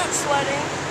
not sweating.